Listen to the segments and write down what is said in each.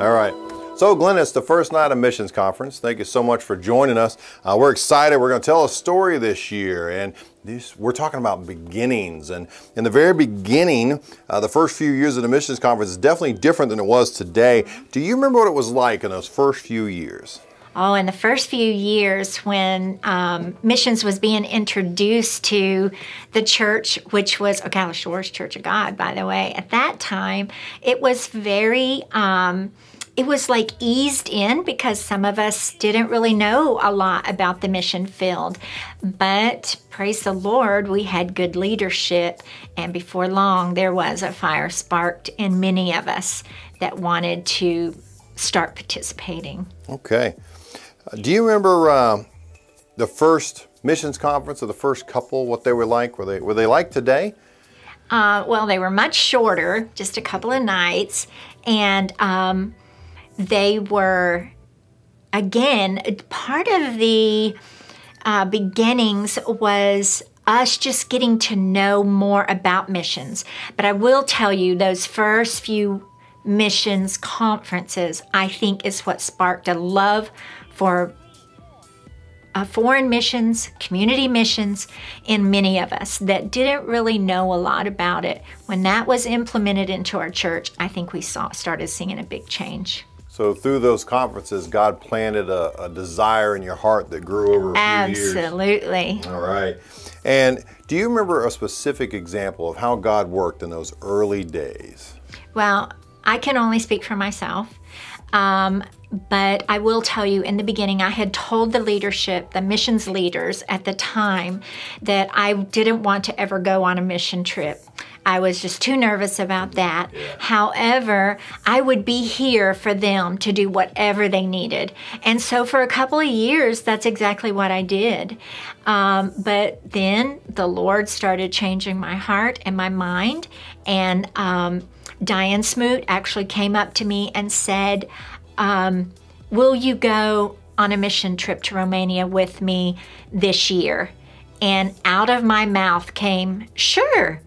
All right. So, Glenna, it's the first night of missions conference. Thank you so much for joining us. Uh, we're excited. We're going to tell a story this year, and this, we're talking about beginnings. And in the very beginning, uh, the first few years of the missions conference is definitely different than it was today. Do you remember what it was like in those first few years? Oh, in the first few years when um, missions was being introduced to the church, which was Ocala Shores Church of God, by the way, at that time, it was very. Um, it was like eased in because some of us didn't really know a lot about the mission field. But praise the Lord, we had good leadership, and before long, there was a fire sparked in many of us that wanted to start participating. Okay. Uh, do you remember uh, the first missions conference or the first couple? What they were like? Were they were they like today? Uh, well, they were much shorter, just a couple of nights, and um, they were again part of the uh, beginnings was us just getting to know more about missions. But I will tell you, those first few missions conferences, I think, is what sparked a love for uh, foreign missions, community missions in many of us that didn't really know a lot about it. When that was implemented into our church, I think we saw started seeing a big change. So through those conferences, God planted a, a desire in your heart that grew over a few Absolutely. years. All right. And do you remember a specific example of how God worked in those early days? Well, I can only speak for myself. Um, but I will tell you in the beginning, I had told the leadership, the missions leaders at the time, that I didn't want to ever go on a mission trip. I was just too nervous about that. Yeah. However, I would be here for them to do whatever they needed. And so for a couple of years, that's exactly what I did. Um, but then the Lord started changing my heart and my mind. And um, Diane Smoot actually came up to me and said, um, Will you go on a mission trip to Romania with me this year? And out of my mouth came, Sure.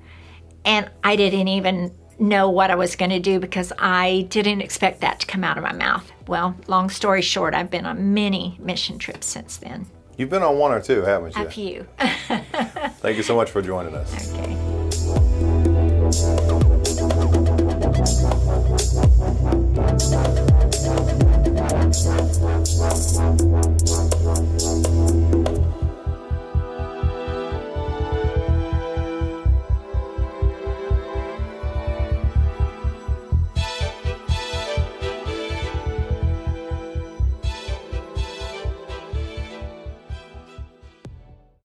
And I didn't even know what I was going to do because I didn't expect that to come out of my mouth. Well, long story short, I've been on many mission trips since then. You've been on one or two, haven't you? A few. Thank you so much for joining us. Okay.